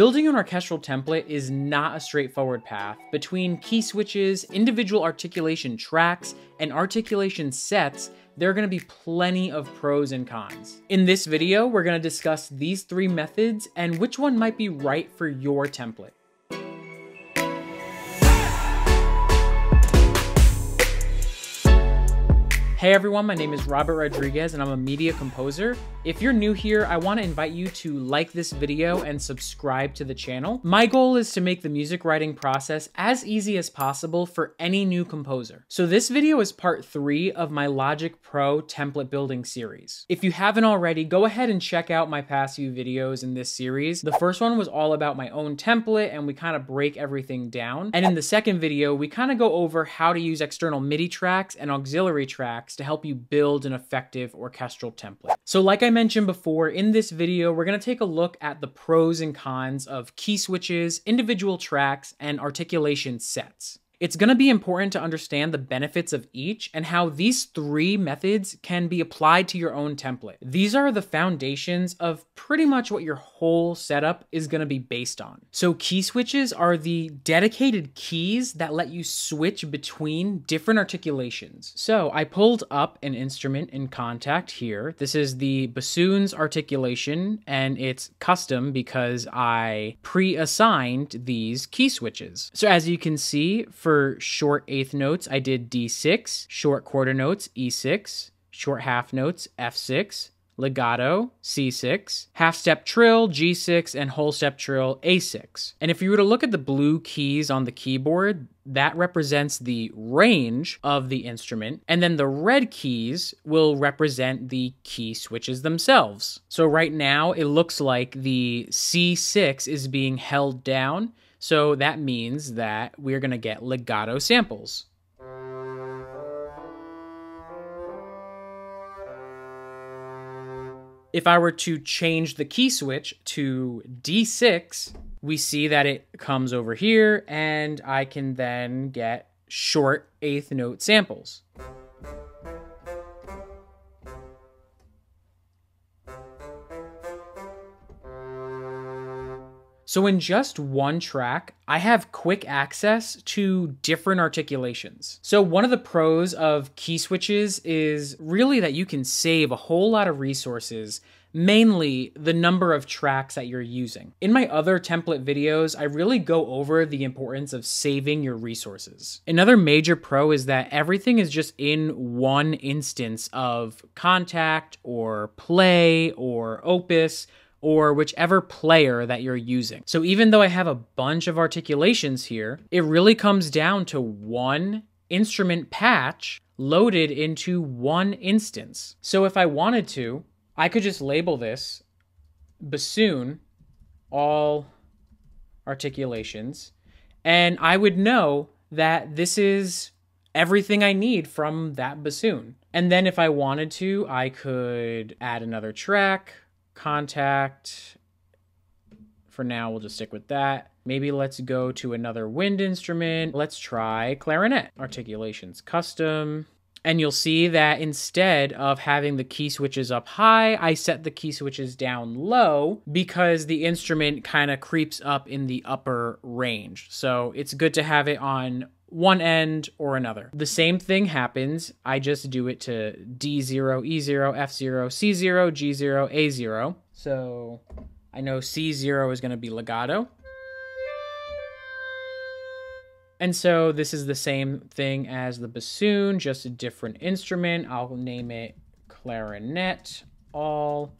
Building an orchestral template is not a straightforward path. Between key switches, individual articulation tracks, and articulation sets, there are going to be plenty of pros and cons. In this video, we're going to discuss these three methods and which one might be right for your template. Hey everyone, my name is Robert Rodriguez and I'm a media composer. If you're new here, I want to invite you to like this video and subscribe to the channel. My goal is to make the music writing process as easy as possible for any new composer. So this video is part three of my Logic Pro template building series. If you haven't already, go ahead and check out my past few videos in this series. The first one was all about my own template and we kind of break everything down. And in the second video, we kind of go over how to use external MIDI tracks and auxiliary tracks to help you build an effective orchestral template. So like I mentioned before, in this video, we're gonna take a look at the pros and cons of key switches, individual tracks, and articulation sets. It's going to be important to understand the benefits of each and how these three methods can be applied to your own template. These are the foundations of pretty much what your whole setup is going to be based on. So key switches are the dedicated keys that let you switch between different articulations. So I pulled up an instrument in Kontakt here. This is the bassoon's articulation and it's custom because I pre-assigned these key switches. So as you can see, for for short eighth notes, I did D6, short quarter notes, E6, short half notes, F6, legato, C6, half step trill, G6, and whole step trill, A6. And if you were to look at the blue keys on the keyboard, that represents the range of the instrument, and then the red keys will represent the key switches themselves. So right now, it looks like the C6 is being held down, so that means that we're going to get legato samples. If I were to change the key switch to D6, we see that it comes over here and I can then get short eighth note samples. So in just one track, I have quick access to different articulations. So one of the pros of key switches is really that you can save a whole lot of resources mainly the number of tracks that you're using. In my other template videos, I really go over the importance of saving your resources. Another major pro is that everything is just in one instance of Kontakt or play or opus or whichever player that you're using. So even though I have a bunch of articulations here, it really comes down to one instrument patch loaded into one instance. So if I wanted to, I could just label this bassoon, all articulations, and I would know that this is everything I need from that bassoon. And then if I wanted to, I could add another track, Kontakt. For now, we'll just stick with that. Maybe let's go to another wind instrument. Let's try clarinet. Articulations custom. And you'll see that instead of having the key switches up high, I set the key switches down low because the instrument kind of creeps up in the upper range. So it's good to have it on one end or another. The same thing happens. I just do it to D0, E0, F0, C0, G0, A0. So I know C0 is going to be legato. And so this is the same thing as the bassoon, just a different instrument. I'll name it clarinet, all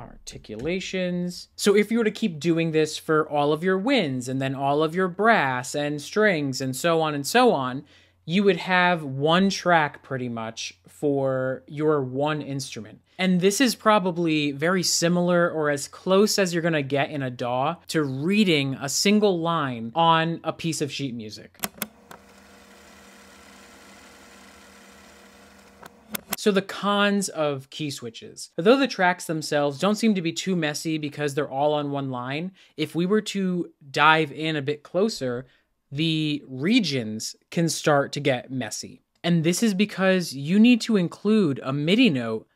articulations. So if you were to keep doing this for all of your winds and then all of your brass and strings and so on and so on, you would have one track pretty much for your one instrument. And this is probably very similar or as close as you're gonna get in a DAW to reading a single line on a piece of sheet music. So the cons of key switches. Though the tracks themselves don't seem to be too messy because they're all on one line, if we were to dive in a bit closer, the regions can start to get messy. And this is because you need to include a MIDI note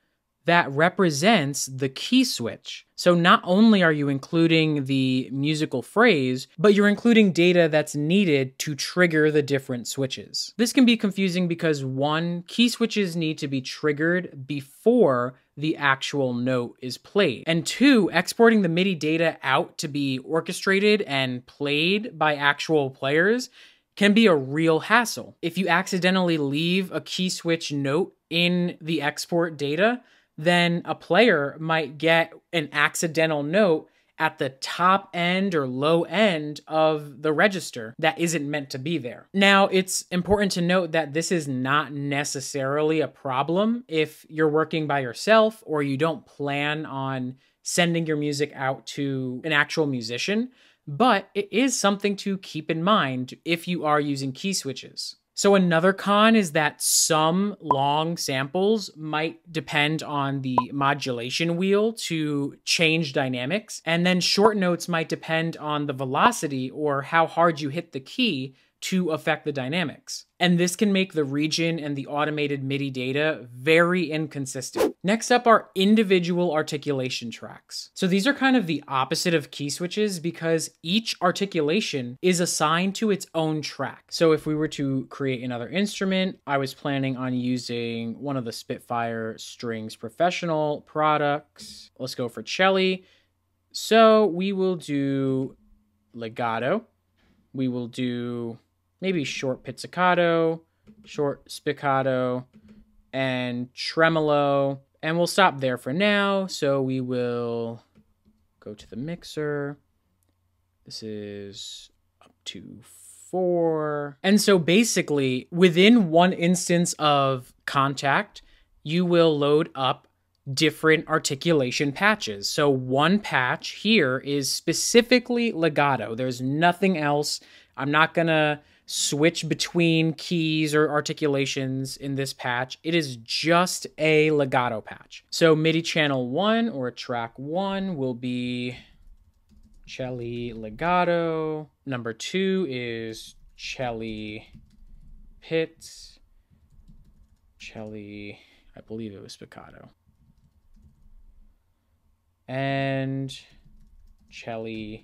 that represents the key switch. So not only are you including the musical phrase, but you're including data that's needed to trigger the different switches. This can be confusing because one, key switches need to be triggered before the actual note is played. And two, exporting the MIDI data out to be orchestrated and played by actual players can be a real hassle. If you accidentally leave a key switch note in the export data, then a player might get an accidental note at the top end or low end of the register that isn't meant to be there. Now, it's important to note that this is not necessarily a problem if you're working by yourself or you don't plan on sending your music out to an actual musician, but it is something to keep in mind if you are using key switches. So another con is that some long samples might depend on the modulation wheel to change dynamics, and then short notes might depend on the velocity or how hard you hit the key to affect the dynamics. And this can make the region and the automated MIDI data very inconsistent. Next up are individual articulation tracks. So these are kind of the opposite of key switches because each articulation is assigned to its own track. So if we were to create another instrument, I was planning on using one of the Spitfire Strings Professional products. Let's go for cello. So we will do legato. We will do maybe short pizzicato, short spiccato, and tremolo. And we'll stop there for now. So we will go to the mixer. This is up to four. And so basically, within one instance of Kontakt, you will load up different articulation patches. So one patch here is specifically legato. There's nothing else. I'm not going to switch between keys or articulations in this patch. It is just a legato patch. So MIDI channel one or track one will be cello legato. Number two is cello pit, cello, I believe it was spiccato. And cello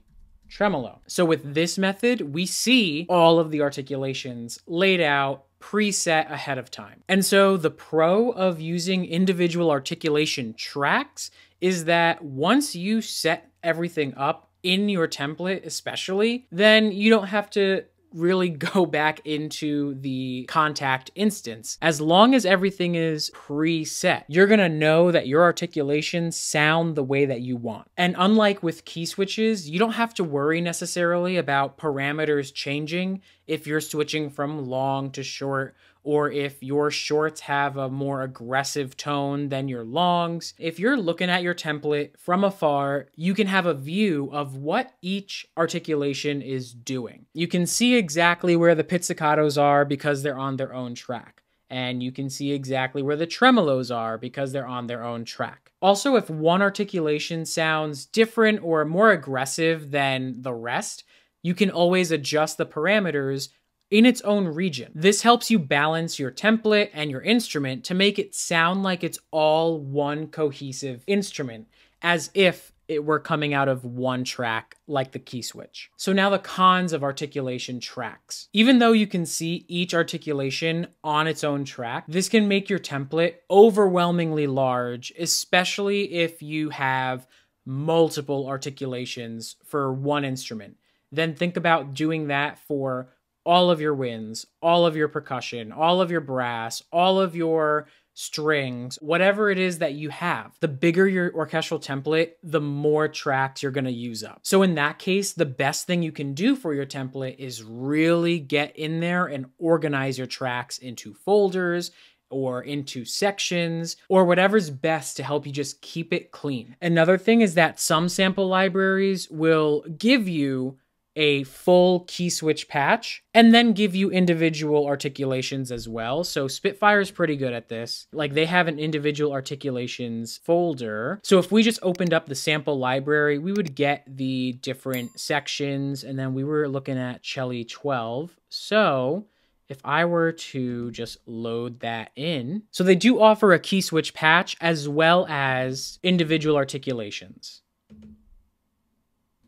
tremolo. So with this method, we see all of the articulations laid out preset ahead of time. And so the pro of using individual articulation tracks is that once you set everything up in your template especially, then you don't have to really go back into the Kontakt instance. As long as everything is preset, you're gonna know that your articulations sound the way that you want. And unlike with key switches, you don't have to worry necessarily about parameters changing if you're switching from long to short or if your shorts have a more aggressive tone than your longs. If you're looking at your template from afar, you can have a view of what each articulation is doing. You can see exactly where the pizzicatos are because they're on their own track. And you can see exactly where the tremolos are because they're on their own track. Also, if one articulation sounds different or more aggressive than the rest, you can always adjust the parameters in its own region. This helps you balance your template and your instrument to make it sound like it's all one cohesive instrument, as if it were coming out of one track like the key switch. So now the cons of articulation tracks. Even though you can see each articulation on its own track, this can make your template overwhelmingly large, especially if you have multiple articulations for one instrument. Then think about doing that for all of your winds, all of your percussion, all of your brass, all of your strings, whatever it is that you have. The bigger your orchestral template, the more tracks you're going to use up. So in that case, the best thing you can do for your template is really get in there and organize your tracks into folders or into sections or whatever's best to help you just keep it clean. Another thing is that some sample libraries will give you a full key switch patch and then give you individual articulations as well. So Spitfire is pretty good at this. Like they have an individual articulations folder. So if we just opened up the sample library, we would get the different sections and then we were looking at Celli 12. So if I were to just load that in, so they do offer a key switch patch as well as individual articulations.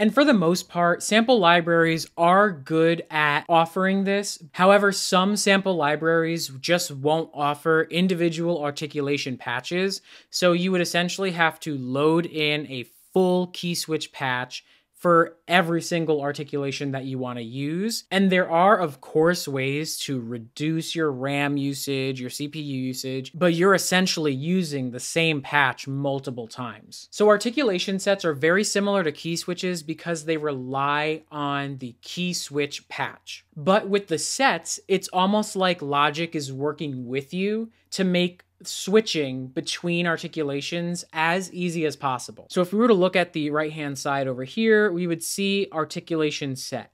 And for the most part, sample libraries are good at offering this. However, some sample libraries just won't offer individual articulation patches. So you would essentially have to load in a full key switch patch for every single articulation that you want to use. And there are, of course, ways to reduce your RAM usage, your CPU usage, but you're essentially using the same patch multiple times. So articulation sets are very similar to key switches because they rely on the key switch patch. But with the sets, it's almost like Logic is working with you to make switching between articulations as easy as possible. So if we were to look at the right hand side over here, we would see articulation set.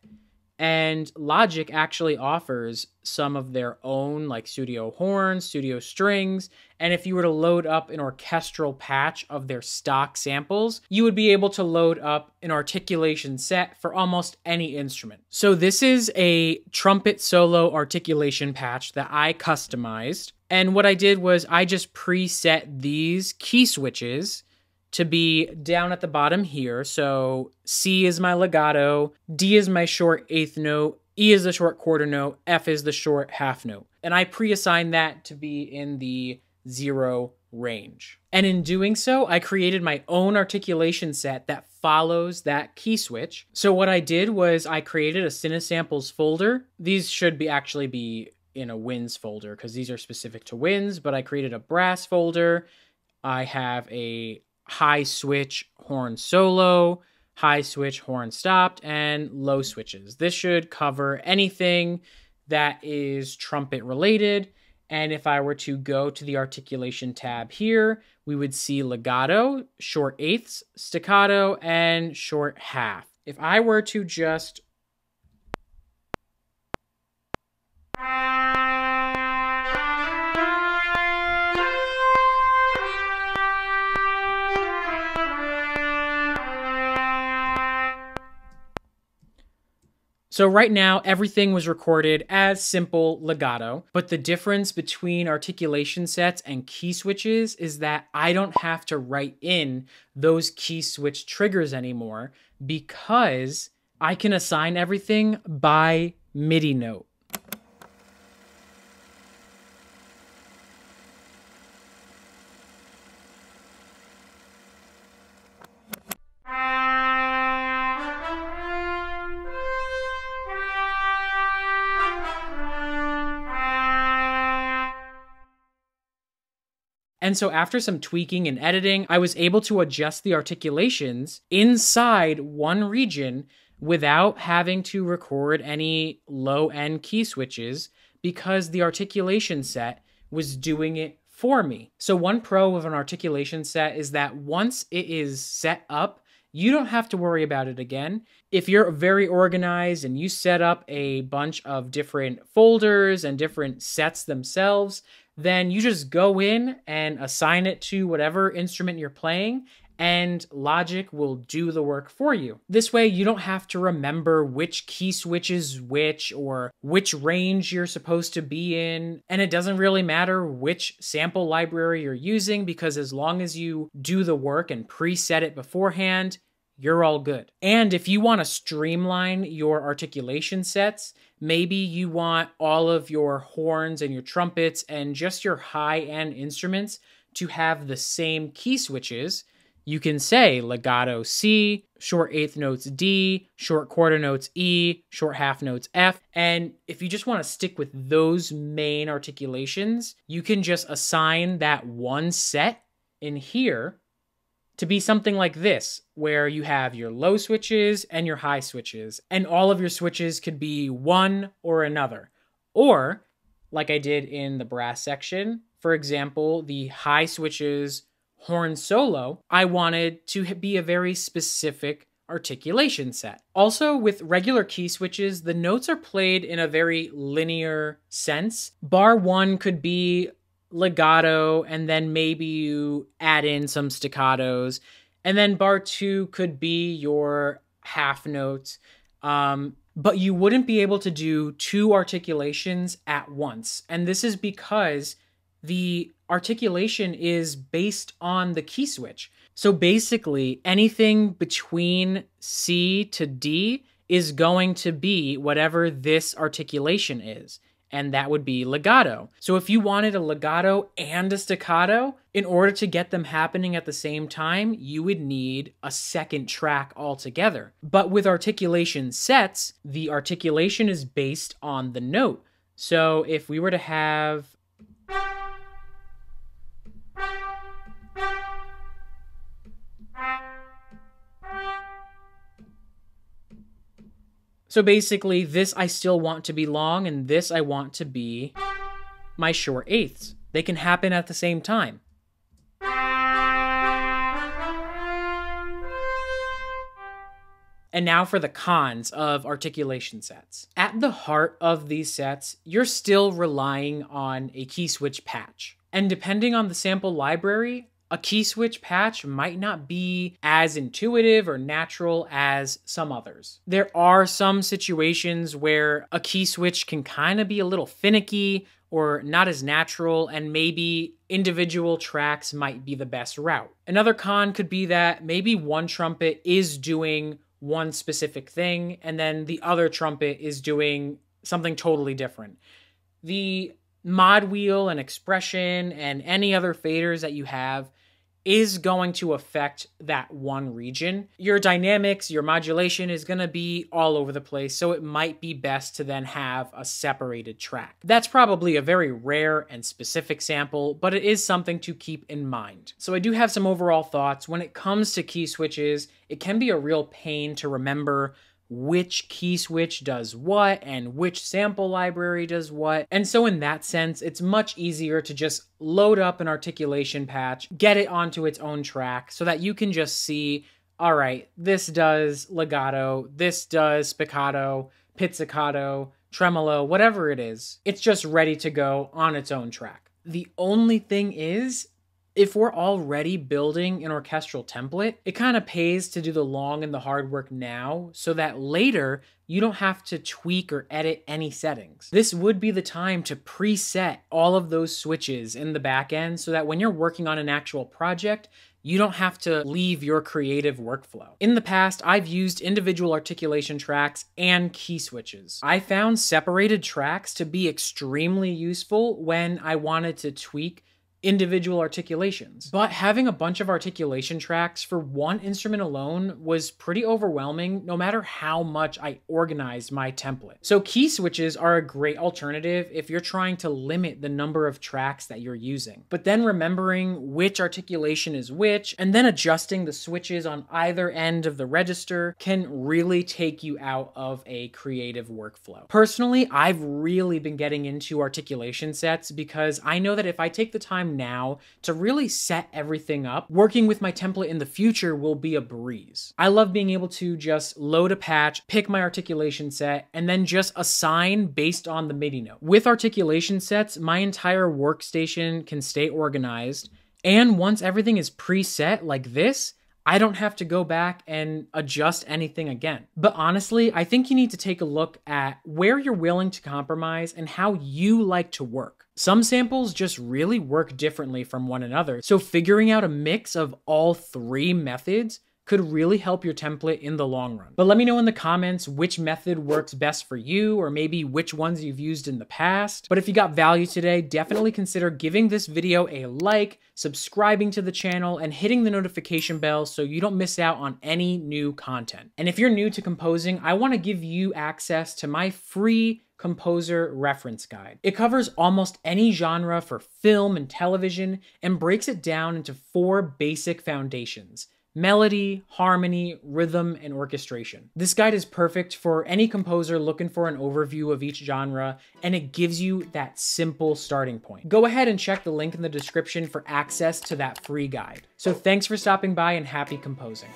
And Logic actually offers some of their own, like studio horns, studio strings. And if you were to load up an orchestral patch of their stock samples, you would be able to load up an articulation set for almost any instrument. So this is a trumpet solo articulation patch that I customized. And what I did was I just preset these key switches to be down at the bottom here. So C is my legato, D is my short eighth note, E is the short quarter note, F is the short half note. And I pre-assigned that to be in the zero range. And in doing so, I created my own articulation set that follows that key switch. So what I did was I created a Cinesamples folder. These should be actually be in a wins folder because these are specific to wins, but I created a brass folder. I have a high switch horn solo, high switch horn stopped, and low switches. This should cover anything that is trumpet related. And if I were to go to the articulation tab here, we would see legato, short eighths, staccato, and short half. If I were to just So right now, everything was recorded as simple legato, but the difference between articulation sets and key switches is that I don't have to write in those key switch triggers anymore because I can assign everything by MIDI note. And so after some tweaking and editing, I was able to adjust the articulations inside one region without having to record any low end key switches because the articulation set was doing it for me. So one pro of an articulation set is that once it is set up, you don't have to worry about it again. If you're very organized and you set up a bunch of different folders and different sets themselves, then you just go in and assign it to whatever instrument you're playing and Logic will do the work for you. This way, you don't have to remember which key switch is which or which range you're supposed to be in. And it doesn't really matter which sample library you're using because as long as you do the work and preset it beforehand, you're all good. And if you want to streamline your articulation sets, maybe you want all of your horns and your trumpets and just your high end instruments to have the same key switches. You can say legato C, short eighth notes D, short quarter notes E, short half notes F. And if you just want to stick with those main articulations, you can just assign that one set in here to be something like this, where you have your low switches and your high switches, and all of your switches could be one or another. Or, like I did in the brass section, for example, the high switches horn solo, I wanted to be a very specific articulation set. Also, with regular key switches, the notes are played in a very linear sense. Bar one could be legato and then maybe you add in some staccatos and then bar two could be your half notes um, but you wouldn't be able to do two articulations at once. And this is because the articulation is based on the key switch. So basically, anything between C to D is going to be whatever this articulation is and that would be legato. So if you wanted a legato and a staccato, in order to get them happening at the same time, you would need a second track altogether. But with articulation sets, the articulation is based on the note. So if we were to have So basically, this I still want to be long, and this I want to be my short eighths. They can happen at the same time. And now for the cons of articulation sets. At the heart of these sets, you're still relying on a key switch patch. And depending on the sample library, a key switch patch might not be as intuitive or natural as some others. There are some situations where a key switch can kind of be a little finicky or not as natural, and maybe individual tracks might be the best route. Another con could be that maybe one trumpet is doing one specific thing, and then the other trumpet is doing something totally different. The mod wheel and expression and any other faders that you have is going to affect that one region. Your dynamics, your modulation is going to be all over the place, so it might be best to then have a separated track. That's probably a very rare and specific sample, but it is something to keep in mind. So I do have some overall thoughts. When it comes to key switches, it can be a real pain to remember which key switch does what and which sample library does what. And so in that sense, it's much easier to just load up an articulation patch, get it onto its own track so that you can just see, all right, this does legato, this does spiccato, pizzicato, tremolo, whatever it is. It's just ready to go on its own track. The only thing is, if we're already building an orchestral template, it kind of pays to do the long and the hard work now so that later you don't have to tweak or edit any settings. This would be the time to preset all of those switches in the back end so that when you're working on an actual project, you don't have to leave your creative workflow. In the past, I've used individual articulation tracks and key switches. I found separated tracks to be extremely useful when I wanted to tweak individual articulations. But having a bunch of articulation tracks for one instrument alone was pretty overwhelming no matter how much I organized my template. So key switches are a great alternative if you're trying to limit the number of tracks that you're using. But then remembering which articulation is which and then adjusting the switches on either end of the register can really take you out of a creative workflow. Personally, I've really been getting into articulation sets because I know that if I take the time now to really set everything up. Working with my template in the future will be a breeze. I love being able to just load a patch, pick my articulation set, and then just assign based on the MIDI note. With articulation sets, my entire workstation can stay organized. And once everything is preset like this, I don't have to go back and adjust anything again. But honestly, I think you need to take a look at where you're willing to compromise and how you like to work. Some samples just really work differently from one another, so figuring out a mix of all three methods could really help your template in the long run. But let me know in the comments which method works best for you or maybe which ones you've used in the past. But if you got value today, definitely consider giving this video a like, subscribing to the channel, and hitting the notification bell so you don't miss out on any new content. And if you're new to composing, I wanna give you access to my free Composer Reference Guide. It covers almost any genre for film and television and breaks it down into four basic foundations melody, harmony, rhythm, and orchestration. This guide is perfect for any composer looking for an overview of each genre, and it gives you that simple starting point. Go ahead and check the link in the description for access to that free guide. So thanks for stopping by and happy composing.